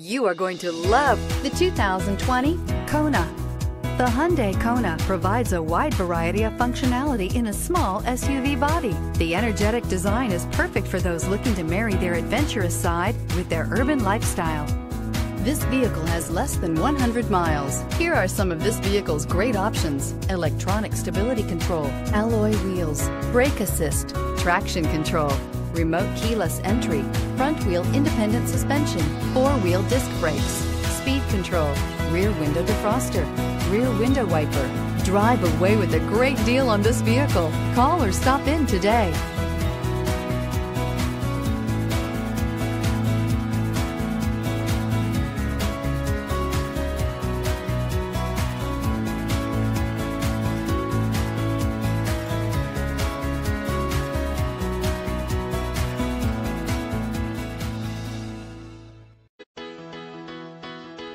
You are going to love the 2020 Kona. The Hyundai Kona provides a wide variety of functionality in a small SUV body. The energetic design is perfect for those looking to marry their adventurous side with their urban lifestyle. This vehicle has less than 100 miles. Here are some of this vehicle's great options. Electronic stability control, alloy wheels, brake assist, traction control, remote keyless entry, front wheel independent suspension, four wheel disc brakes, speed control, rear window defroster, rear window wiper. Drive away with a great deal on this vehicle. Call or stop in today.